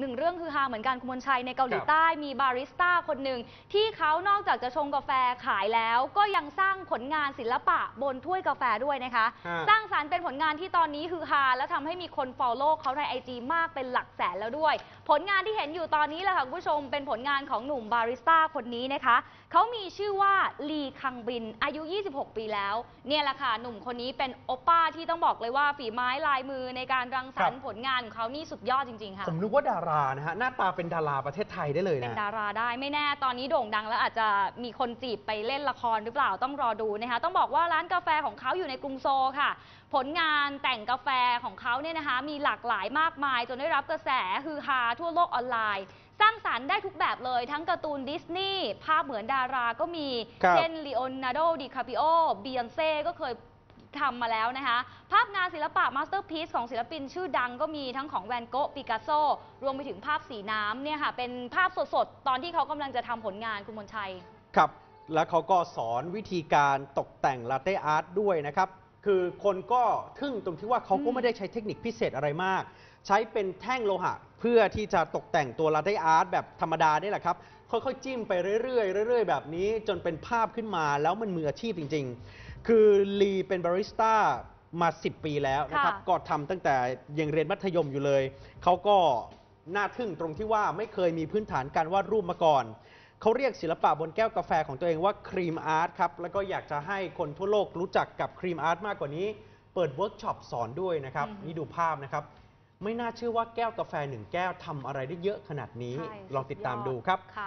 หนึ่งเรื่องฮือฮาเหมือนกันคุณมนชัยในเกาหลีครับใต้มีบาริสต้าคนหนึ่งที่เขานอกจากจะชงกาแฟขายแล้ว ก็ยังสร้างผลงานศิลปะบนถ้วยกาแฟด้วยนะคะ ฮะ สร้างสรรค์เป็นผลงานที่ตอนนี้ฮือฮาและทำให้มีคน follow เขาใน IG มากเป็นหลักแสนแล้วด้วย ผลงานที่เห็นอยู่ตอนนี้แหละค่ะคุณผู้ชมเป็นผลงานของหนุ่มบาริสต้าคนนี้นะคะ เขามีชื่อว่าลีคังบินอายุ 26 ปีแล้ว เนี่ยแหละค่ะหนุ่มคนนี้เป็นโอปป้าที่ต้องบอกเลยว่าฝีไม้ลายมือในการรังสรรค์ครับผลงานของเขานี่สุดยอดจริงๆค่ะ ผมนึกว่าดารานะฮะหน้าตาเป็นดาราประเทศไทยได้เลยเป็นนะดาราได้ไม่แน่ตอนนี้โด่งดังแล้วอาจจะมีคนจีบไปเล่นละครหรือเปล่าต้องรอดูนะคะต้องบอกว่าร้านกาแฟของเขาอยู่ในกรุงโซลค่ะ ผลงานแต่งกาแฟของเขาเนี่ยนะคะ มีหลากหลายมากมาย จนได้รับกระแสฮือฮาทั่วโลกออนไลน์ สร้างสรรค์ได้ทุกแบบเลย ทั้งการ์ตูนดิสนีย์ภาพเหมือนดาราก็มีครับ เช่นลีโอนาร์โดดิคาปิโอบียอนเซ่ก็เคย ทำมาแล้วนะคะ ภาพงานศิลปะ masterpiece ของศิลปินชื่อดังก็มีทั้งของแวนโก๊ะปิกัสโซ รวมไปถึงภาพสีน้ำเนี่ยค่ะ เป็นภาพสดๆ ตอนที่เขากำลังจะทำผลงานคุณมนชัย ครับ แล้วเขาก็สอนวิธีการตกแต่งลาเต้อาร์ตด้วยนะครับ คือคนก็ทึ่งตรงที่ว่าเขาก็ไม่ได้ใช้เทคนิคพิเศษอะไรมาก ใช้เป็นแท่งโลหะ เพื่อที่จะตกแต่งตัวลาเต้อาร์ตแบบธรรมดานี่แหละครับ ค่อยๆจิ้มไปเรื่อยๆเรื่อยๆแบบนี้จนเป็นภาพขึ้นมาแล้วมันมืออาชีพจริง ๆ คือลีเป็นบาริสต้ามา 10 ปีแล้วนะครับ ค่ะ ก็ทำตั้งแต่ยังเรียนมัธยมอยู่เลย เขาก็น่าทึ่งตรงที่ว่าไม่เคยมีพื้นฐานการวาดรูปมาก่อน เขาเรียกศิลปะบนแก้วกาแฟของตัวเองว่า cream art ครับ แล้วก็อยากจะให้คนทั่วโลกรู้จักกับ cream art มากกว่านี้ เปิดเวิร์กช็อปสอนด้วยนะครับ อืมนี่ดูภาพนะครับ ไม่น่าเชื่อว่าแก้วกาแฟหนึ่งแก้วทำอะไรได้เยอะขนาดนี้ ใช่ลองติดตามสุดยอดครับ ค่ะ